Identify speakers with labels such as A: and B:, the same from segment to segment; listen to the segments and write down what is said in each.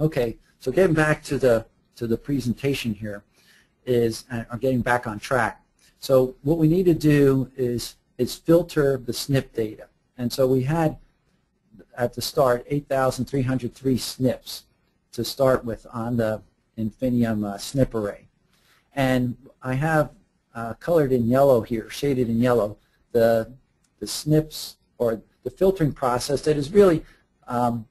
A: Okay, so getting back to the to the presentation here is, uh, or getting back on track. So what we need to do is is filter the SNP data, and so we had at the start 8,303 SNPs to start with on the Infinium uh, SNP array, and I have uh, colored in yellow here, shaded in yellow, the the SNPs or the filtering process that is really um,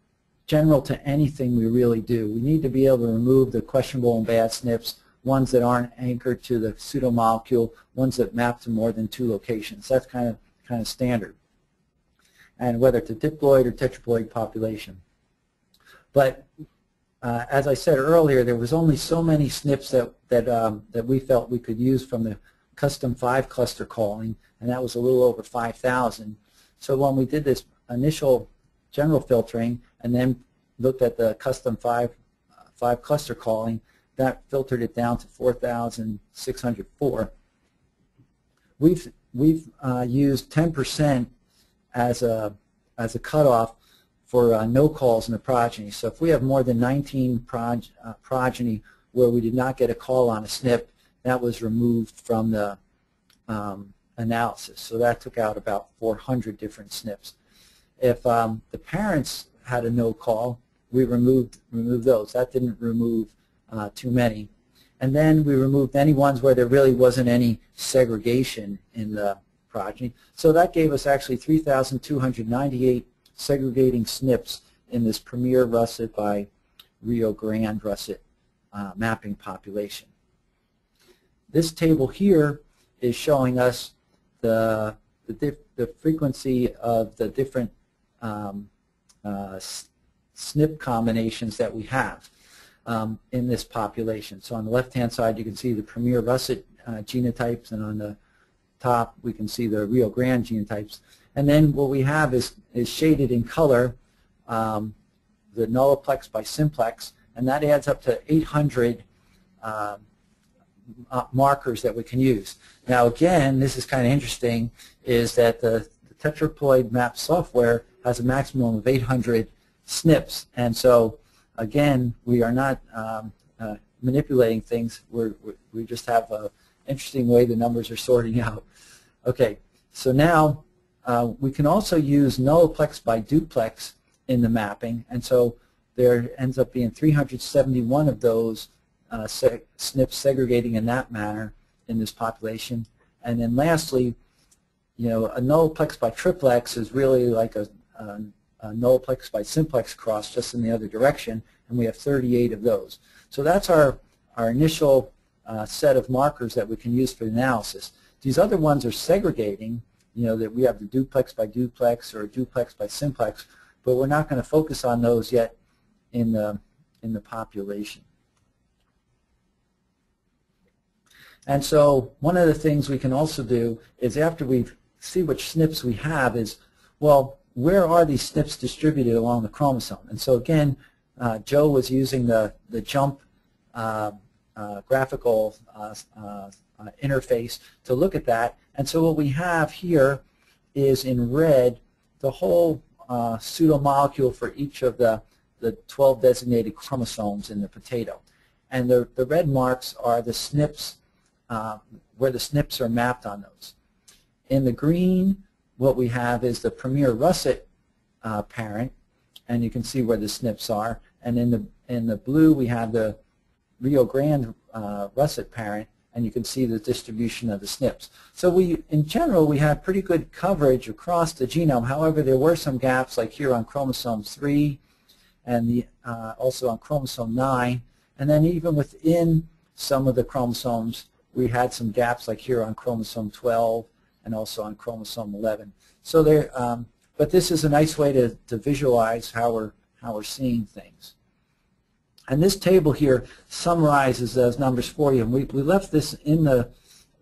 A: general to anything we really do. We need to be able to remove the questionable and bad SNPs, ones that aren't anchored to the pseudomolecule, ones that map to more than two locations. That's kind of kind of standard. And whether it's a diploid or tetraploid population. But uh, as I said earlier, there was only so many SNPs that that um, that we felt we could use from the custom five cluster calling, and that was a little over 5,000. So when we did this initial general filtering and then looked at the custom five, uh, five cluster calling, that filtered it down to 4,604. We've, we've uh, used 10% as a, as a cutoff for uh, no calls in the progeny. So if we have more than 19 prog uh, progeny where we did not get a call on a SNP, that was removed from the um, analysis. So that took out about 400 different SNPs. If um, the parents had a no call, we removed, removed those. That didn't remove uh, too many. And then we removed any ones where there really wasn't any segregation in the progeny. So that gave us actually 3,298 segregating SNPs in this premier russet by Rio Grande russet uh, mapping population. This table here is showing us the, the, the frequency of the different um, uh, SNP combinations that we have um, in this population. So on the left-hand side, you can see the premier russet uh, genotypes, and on the top, we can see the Rio Grande genotypes. And then what we have is, is shaded in color um, the nulliplex by simplex, and that adds up to 800 uh, uh, markers that we can use. Now again, this is kind of interesting, is that the, the tetraploid map software has a maximum of 800 SNPs. And so again, we are not um, uh, manipulating things. We're, we just have an interesting way the numbers are sorting out. Okay, so now uh, we can also use nulliplex by duplex in the mapping. And so there ends up being 371 of those uh, se SNPs segregating in that manner in this population. And then lastly, you know, a nulliplex by triplex is really like a, a, a nulliplex by simplex cross just in the other direction, and we have 38 of those. So that's our, our initial uh, set of markers that we can use for analysis. These other ones are segregating, you know, that we have the duplex by duplex or duplex by simplex, but we're not going to focus on those yet in the, in the population. And so one of the things we can also do is after we see which SNPs we have is, well, where are these SNPs distributed along the chromosome? And so again, uh, Joe was using the, the JMP uh, uh, graphical uh, uh, interface to look at that. And so what we have here is in red the whole uh, pseudomolecule for each of the, the 12 designated chromosomes in the potato. And the, the red marks are the SNPs uh, where the SNPs are mapped on those. In the green, what we have is the premier russet uh, parent, and you can see where the SNPs are. And in the in the blue, we have the Rio Grande uh, russet parent, and you can see the distribution of the SNPs. So we, in general, we have pretty good coverage across the genome. However, there were some gaps, like here on chromosome 3, and the, uh, also on chromosome 9, and then even within some of the chromosomes, we had some gaps like here on chromosome 12 and also on chromosome 11. So there, um, but this is a nice way to, to visualize how we're, how we're seeing things. And this table here summarizes those numbers for you. And we, we left this in the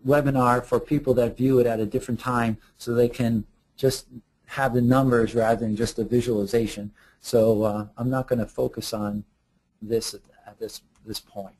A: webinar for people that view it at a different time so they can just have the numbers rather than just a visualization. So uh, I'm not going to focus on this at, at this, this point.